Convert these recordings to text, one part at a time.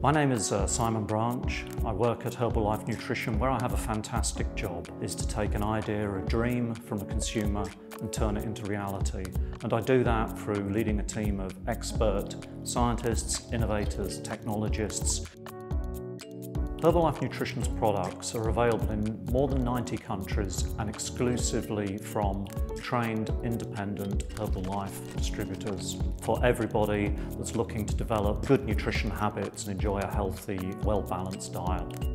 My name is uh, Simon Branch. I work at Herbalife Nutrition where I have a fantastic job is to take an idea, a dream from the consumer and turn it into reality. And I do that through leading a team of expert scientists, innovators, technologists Herbalife Nutrition's products are available in more than 90 countries and exclusively from trained independent Herbalife distributors for everybody that's looking to develop good nutrition habits and enjoy a healthy, well-balanced diet.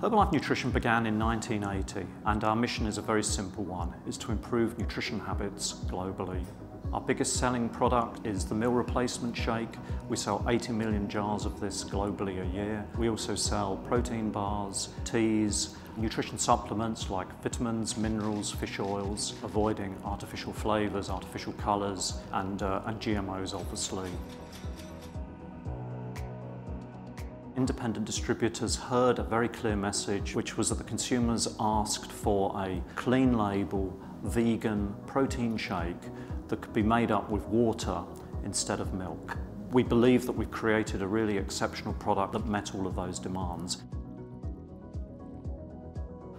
Herbalife Nutrition began in 1980 and our mission is a very simple one, is to improve nutrition habits globally. Our biggest selling product is the meal replacement shake. We sell 80 million jars of this globally a year. We also sell protein bars, teas, nutrition supplements like vitamins, minerals, fish oils, avoiding artificial flavours, artificial colours and, uh, and GMOs obviously. Independent distributors heard a very clear message, which was that the consumers asked for a clean label, vegan protein shake that could be made up with water instead of milk. We believe that we've created a really exceptional product that met all of those demands.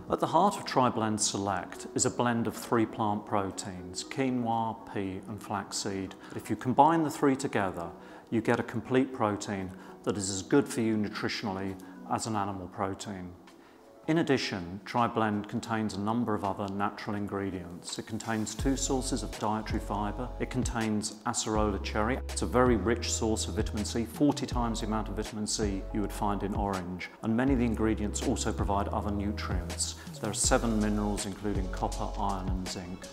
At the heart of TriBlend Select is a blend of three plant proteins, quinoa, pea and flaxseed. If you combine the three together, you get a complete protein that is as good for you nutritionally as an animal protein. In addition, TriBlend contains a number of other natural ingredients. It contains two sources of dietary fibre. It contains acerola cherry. It's a very rich source of vitamin C, 40 times the amount of vitamin C you would find in orange. And many of the ingredients also provide other nutrients. There are seven minerals including copper, iron and zinc.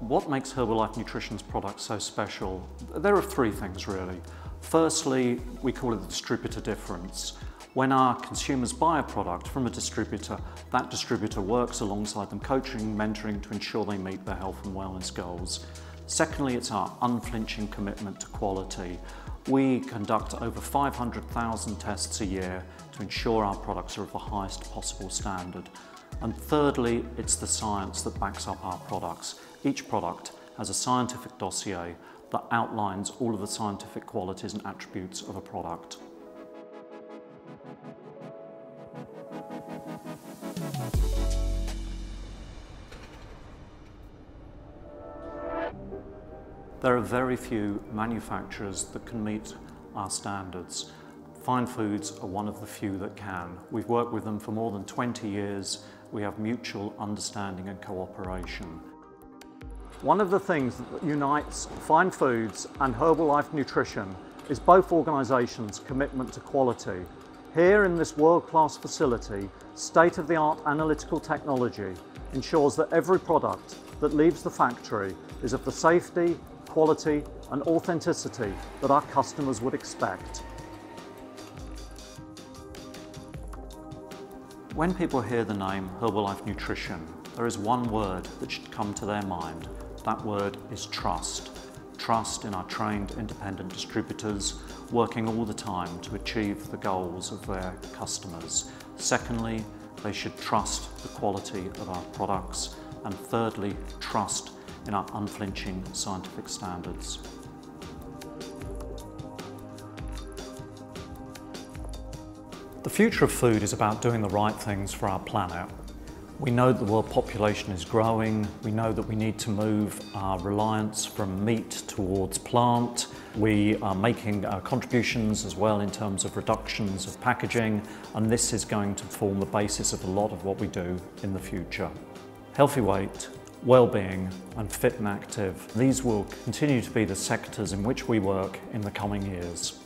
What makes Herbalife Nutrition's products so special? There are three things really. Firstly, we call it the distributor difference. When our consumers buy a product from a distributor, that distributor works alongside them, coaching, mentoring to ensure they meet their health and wellness goals. Secondly, it's our unflinching commitment to quality. We conduct over 500,000 tests a year to ensure our products are of the highest possible standard. And thirdly, it's the science that backs up our products. Each product has a scientific dossier that outlines all of the scientific qualities and attributes of a product. There are very few manufacturers that can meet our standards. Fine Foods are one of the few that can. We've worked with them for more than 20 years. We have mutual understanding and cooperation. One of the things that unites Fine Foods and Herbalife Nutrition is both organisations' commitment to quality. Here in this world-class facility, state-of-the-art analytical technology ensures that every product that leaves the factory is of the safety, quality and authenticity that our customers would expect. When people hear the name Herbalife Nutrition, there is one word that should come to their mind, that word is trust. Trust in our trained independent distributors working all the time to achieve the goals of their customers. Secondly, they should trust the quality of our products. And thirdly, trust in our unflinching scientific standards. The future of food is about doing the right things for our planet we know the world population is growing. We know that we need to move our reliance from meat towards plant. We are making uh, contributions as well in terms of reductions of packaging, and this is going to form the basis of a lot of what we do in the future. Healthy weight, well-being and fit and active. These will continue to be the sectors in which we work in the coming years.